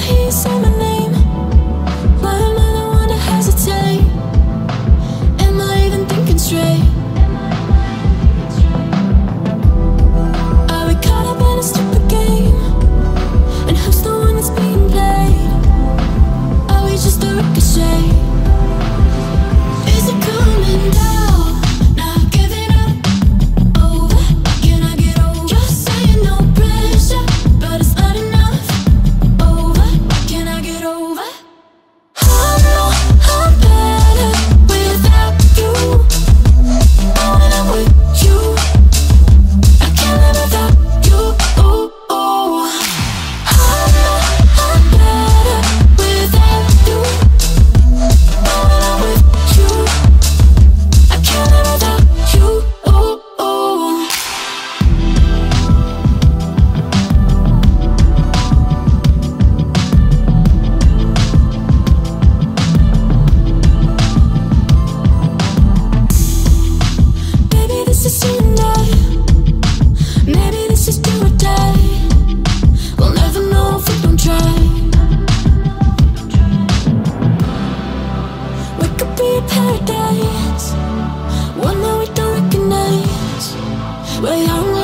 he's so many a paradise, one that we don't recognize. Where you're